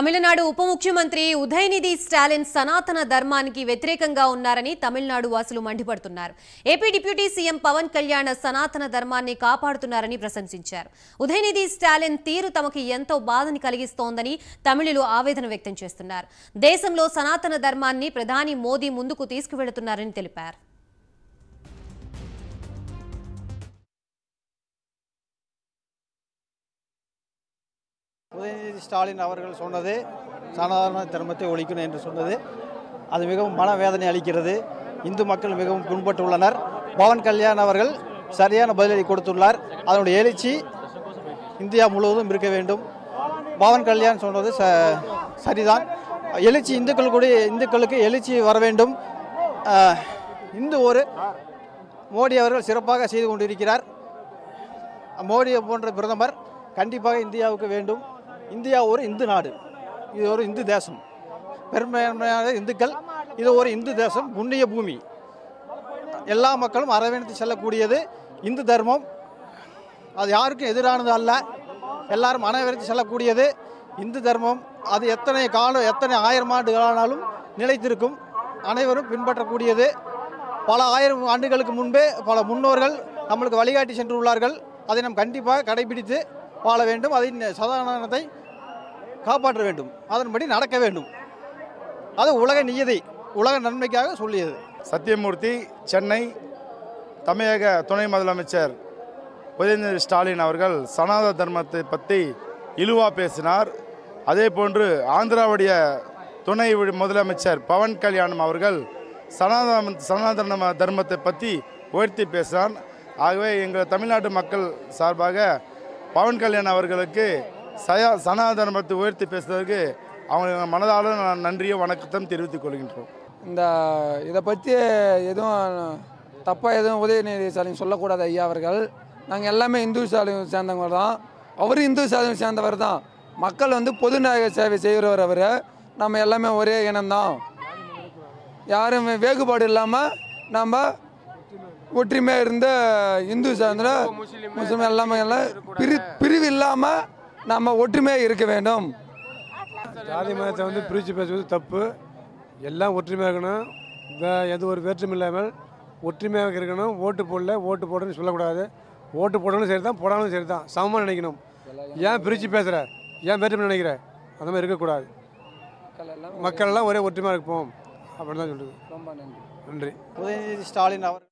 తమిళనాడు ఉప ముఖ్యమంత్రి ఉదయనిధి స్టాలిన్ సనాతన ధర్మానికి వ్యతిరేకంగా ఉన్నారని తమిళనాడు వాసులు మండిపడుతున్నారు. AP deputy CM Pawan Kalyan సనాతన ధర్మాన్ని కాపాడుతున్నారని ప్రశంసించారు. ఉదయనిధి స్టాలిన్ తీరు తమకు ఎంతో బాధని కలిగిస్తోందని తమిళులు ఆవేదన వ్యక్తం చేస్తున్నారు. దేశంలో సనాతన ధర్మాన్ని ప్రధాని మోదీ ముందుకు తీసుకువెళుతున్నారని తెలిపారు. உதயநிதி ஸ்டாலின் அவர்கள் சொன்னது சனாதன தர்மத்தை ஒழிக்கணும் என்று சொன்னது. அது மிகவும் மனவேதனை அளிக்கிறது. இந்து மக்கள் மிகவும் புண்பட்டுள்ளனர். பவன் கல்யாண் அவர்கள் சரியான பதிலடி கொடுத்துள்ளார். அதனுடைய எழுச்சி இந்தியா முழுவதும் இருக்க வேண்டும். பவன் கல்யாண் சொன்னது ச சரிதான். எழுச்சி இந்துக்கள் கூட இந்துக்களுக்கு எழுச்சி வர வேண்டும். இந்து ஒரு மோடி அவர்கள் சிறப்பாக செய்து கொண்டிருக்கிறார். மோடி போன்ற பிரதமர் கண்டிப்பாக இந்தியாவுக்கு வேண்டும். இந்தியா ஒரு இந்து நாடு. இது ஒரு இந்து தேசம். பெரும்பான்மையான இந்துக்கள் இது ஒரு இந்து தேசம் புண்ணிய பூமி. எல்லா மக்களும் அரவணைத்து செல்லக்கூடியது இந்து தர்மம். அது யாருக்கும் எதிரானது அல்ல. எல்லாரும் அனைவரித்து செல்லக்கூடியது இந்து தர்மம். அது எத்தனை காலம் எத்தனை ஆயிரம் ஆண்டுகளானாலும் நிலைத்திருக்கும். அனைவரும் பின்பற்றக்கூடியது. பல ஆயிரம் ஆண்டுகளுக்கு முன்பே பல முன்னோர்கள் நம்மளுக்கு வழிகாட்டி சென்றுள்ளார்கள். அதை நாம் கண்டிப்பாக கடைபிடித்து வாழ வேண்டும். அதன் சதானத்தை காப்பாற்ற வேண்டும். அதன்படி நடக்க வேண்டும். அது உலக நியதி உலக நன்மைக்காக சொல்லியது. சத்தியமூர்த்தி சென்னை தமிழக துணை முதலமைச்சர் உதயநிதி ஸ்டாலின் அவர்கள் சனாதன தர்மத்தை பற்றி இழிவாக பேசினார். அதே போன்று ஆந்திராவுடைய துணை முதலமைச்சர் பவன் கல்யாணம் அவர்கள் சனாதன சனாதன தர்மத்தை பற்றி உயர்த்தி பேசினார். ஆகவே எங்கள் தமிழ்நாட்டு மக்கள் சார்பாக பவன் கல்யாண் அவர்களுக்கு சயா சனாதன உயர்த்தி பேசுவதற்கு அவங்க மனதால நான் நன்றியும் வணக்கத்தையும் தெரிவித்துக் கொள்கின்றோம். இந்த இதை பற்றி எதுவும் தப்பாக எதுவும் உதயநிதி ஸ்டாலின் சொல்லக்கூடாது ஐயா அவர்கள். நாங்கள் எல்லாமே இந்து ஸ்டாலின் சேர்ந்தவங்க தான். அவரும் இந்து ஸ்டாலின் சேர்ந்தவர் தான். மக்கள் வந்து பொதுநாயக சேவை செய்கிறவர் அவர். நம்ம எல்லாமே ஒரே இனம்தான் யாரும் வேகுபாடு இல்லாமல் நம்ம ஒற்றுமையாக இருந்த இந்து சார்ந்த முஸ்லீம் எல்லாமே எல்லாம் பிரி பிரிவு இல்லாமல் நம்ம ஒற்றுமையாக இருக்க வேண்டும். ஜாதி மதத்தை வந்து பிரித்து பேசுவது தப்பு. எல்லாம் ஒற்றுமையாக இருக்கணும். வே- எந்த ஒரு வேற்றுமை இல்லாமல் ஒற்றுமையாக இருக்கணும். ஓட்டு போடல ஓட்டு போடணும்னு சொல்லக்கூடாது. ஓட்டு போடணும் சரி தான் போடாலும் சரி தான் சமமாக நினைக்கணும். ஏன் பிரித்து பேசுகிற ஏன் வேற்றுமை நினைக்கிற? அந்த மாதிரி இருக்கக்கூடாது. மக்கள் எல்லாம் ஒரே ஒற்றுமையாக இருப்போம். அப்படின்னு தான் சொல்லுது ரொம்ப நன்றி. நன்றி. உதயநிதி ஸ்டாலின் அவர்